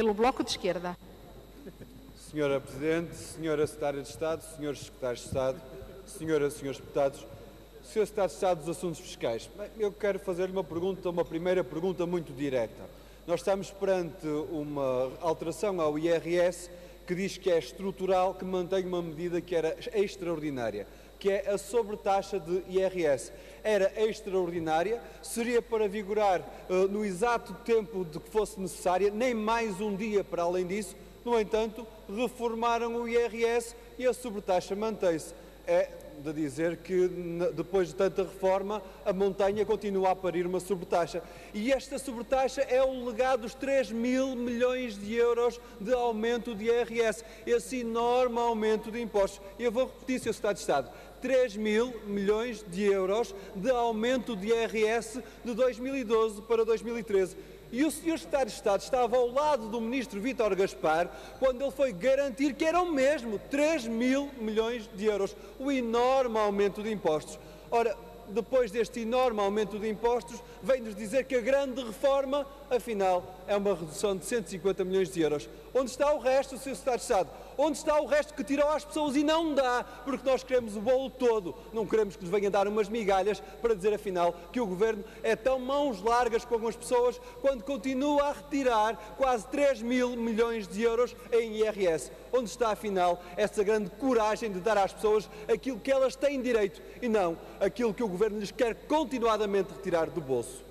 Pelo Bloco de Esquerda. Senhora Presidente, Senhora Secretária de Estado, Senhores Secretários de Estado, Senhoras e Senhores Deputados, Senhor Secretário de Estado dos Assuntos Fiscais, eu quero fazer-lhe uma pergunta, uma primeira pergunta muito direta. Nós estamos perante uma alteração ao IRS que diz que é estrutural, que mantém uma medida que era extraordinária, que é a sobretaxa de IRS. Era extraordinária, seria para vigorar uh, no exato tempo de que fosse necessária, nem mais um dia para além disso, no entanto, reformaram o IRS e a sobretaxa mantém-se. É de dizer que depois de tanta reforma a montanha continua a parir uma sobretaxa. E esta sobretaxa é o legado dos 3 mil milhões de euros de aumento de IRS, esse enorme aumento de impostos. Eu vou repetir, Sr. Secretário de Estado, 3 mil milhões de euros de aumento de IRS de 2012 para 2013. E o Sr. Secretário de Estado estava ao lado do Ministro Vítor Gaspar quando ele foi garantir que eram mesmo 3 mil milhões de euros, o enorme aumento de impostos. Ora, depois deste enorme aumento de impostos, vem-nos dizer que a grande reforma, afinal, é uma redução de 150 milhões de euros. Onde está o resto, Sr. Secretário de Estado? Onde está o resto que tirou às pessoas e não dá, porque nós queremos o bolo todo, não queremos que nos venha dar umas migalhas para dizer, afinal, que o Governo é tão mãos largas com as pessoas quando continua a retirar quase 3 mil milhões de euros em IRS. Onde está, afinal, essa grande coragem de dar às pessoas aquilo que elas têm direito e não aquilo que o Governo lhes quer continuadamente retirar do bolso?